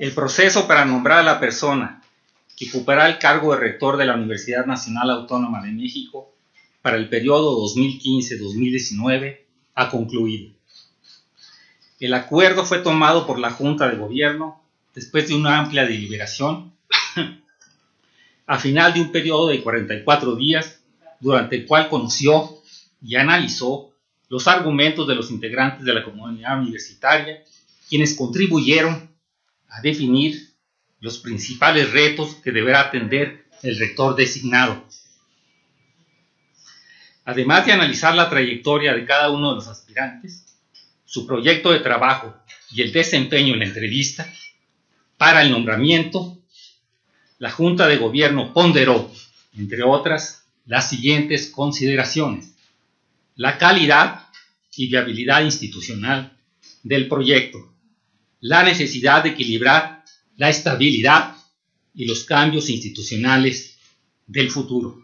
El proceso para nombrar a la persona que ocupará el cargo de rector de la Universidad Nacional Autónoma de México para el periodo 2015-2019 ha concluido. El acuerdo fue tomado por la Junta de Gobierno después de una amplia deliberación a final de un periodo de 44 días durante el cual conoció y analizó los argumentos de los integrantes de la comunidad universitaria, quienes contribuyeron a definir los principales retos que deberá atender el rector designado. Además de analizar la trayectoria de cada uno de los aspirantes, su proyecto de trabajo y el desempeño en la entrevista, para el nombramiento, la Junta de Gobierno ponderó, entre otras, las siguientes consideraciones. La calidad y viabilidad institucional del proyecto, la necesidad de equilibrar la estabilidad y los cambios institucionales del futuro,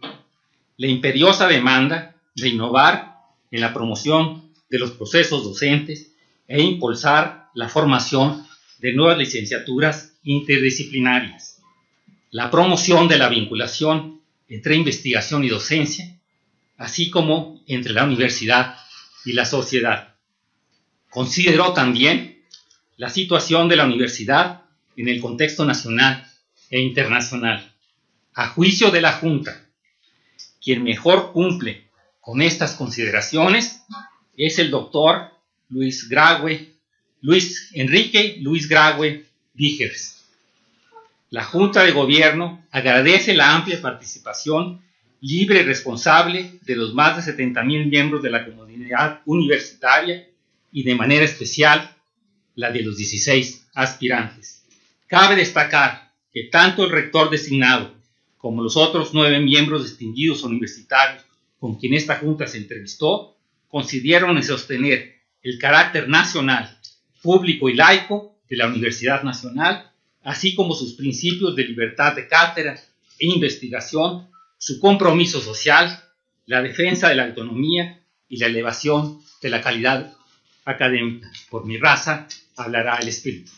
la imperiosa demanda de innovar en la promoción de los procesos docentes e impulsar la formación de nuevas licenciaturas interdisciplinarias, la promoción de la vinculación entre investigación y docencia, así como entre la universidad y la sociedad. Consideró también la situación de la universidad en el contexto nacional e internacional. A juicio de la Junta, quien mejor cumple con estas consideraciones es el doctor Luis Graue, Luis Enrique Luis Graue Dígers. La Junta de Gobierno agradece la amplia participación libre y responsable de los más de 70 mil miembros de la comunidad universitaria y de manera especial la de los 16 aspirantes. Cabe destacar que tanto el rector designado como los otros nueve miembros distinguidos universitarios con quien esta Junta se entrevistó consideraron sostener el carácter nacional, público y laico de la Universidad Nacional, así como sus principios de libertad de cátedra e investigación, su compromiso social, la defensa de la autonomía y la elevación de la calidad académica. Por mi raza alla RAI l'Espirito.